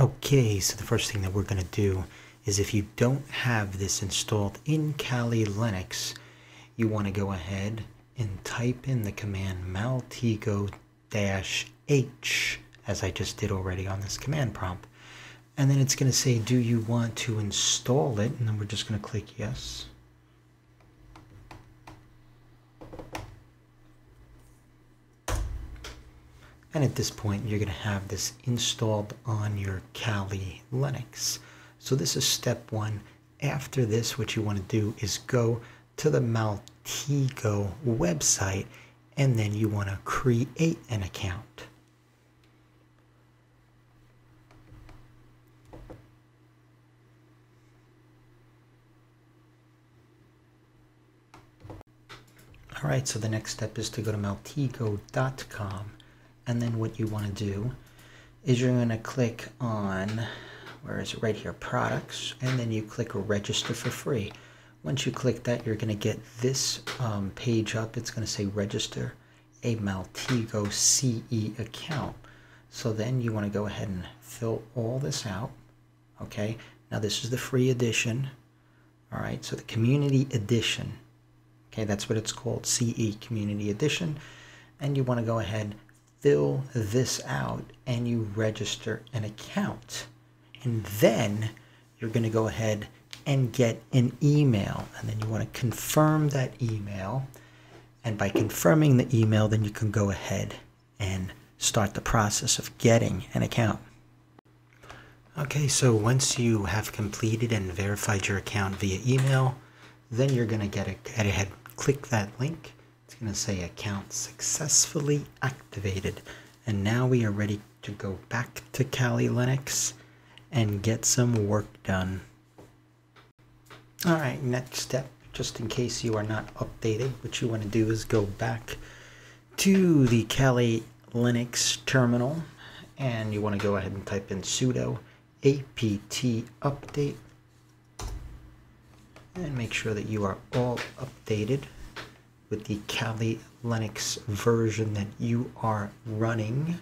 Okay, so the first thing that we're going to do is if you don't have this installed in Kali Linux, you want to go ahead and type in the command maltego-h as I just did already on this command prompt. And then it's going to say, do you want to install it? And then we're just going to click yes. And at this point, you're going to have this installed on your Kali Linux. So this is step one. After this, what you want to do is go to the Maltego website, and then you want to create an account. All right, so the next step is to go to maltego.com and then what you want to do is you're going to click on where is it? Right here products and then you click register for free. Once you click that you're going to get this um, page up. It's going to say register a Maltego CE account. So then you want to go ahead and fill all this out okay? Now this is the free edition all right? So the community edition okay? That's what it's called CE community edition. And you want to go ahead fill this out and you register an account. And then you're going to go ahead and get an email. And then you want to confirm that email. And by confirming the email, then you can go ahead and start the process of getting an account. Okay, so once you have completed and verified your account via email, then you're going to get, a, ahead, click that link going to say account successfully activated. And now we are ready to go back to Kali Linux and get some work done. All right, next step, just in case you are not updated, what you want to do is go back to the Kali Linux terminal and you want to go ahead and type in sudo apt update and make sure that you are all updated with the Kali Linux version that you are running.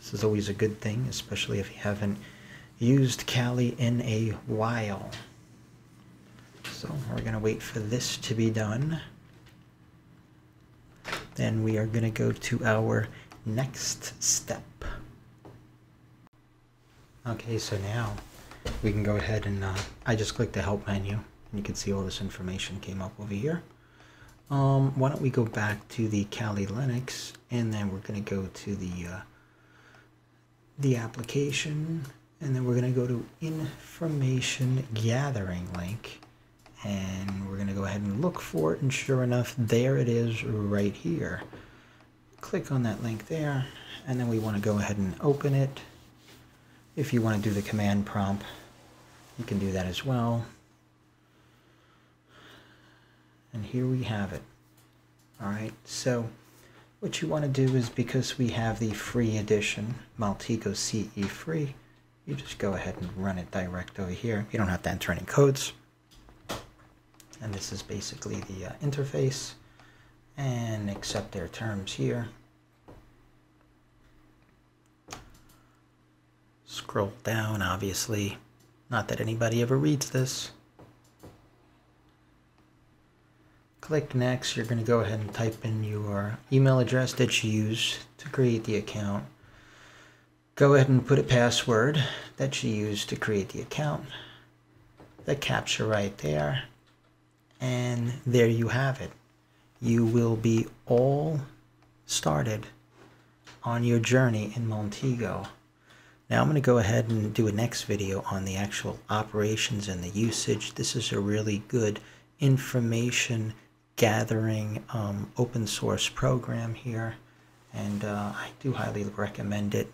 This is always a good thing, especially if you haven't used Kali in a while. So we're going to wait for this to be done. Then we are going to go to our next step. Okay, so now we can go ahead and uh, I just clicked the help menu and you can see all this information came up over here. Um, why don't we go back to the Kali Linux and then we're going to go to the uh, the application and then we're going to go to information gathering link and we're going to go ahead and look for it and sure enough there it is right here. Click on that link there and then we want to go ahead and open it. If you want to do the command prompt you can do that as well and here we have it. All right, so what you want to do is because we have the free edition, Maltego CE free, you just go ahead and run it direct over here. You don't have to enter any codes. And this is basically the uh, interface and accept their terms here. Scroll down, obviously. Not that anybody ever reads this. Click next, you're going to go ahead and type in your email address that you use to create the account. Go ahead and put a password that you use to create the account. The captcha right there. And there you have it. You will be all started on your journey in Montego. Now I'm going to go ahead and do a next video on the actual operations and the usage. This is a really good information gathering um, open source program here and uh, I do highly recommend it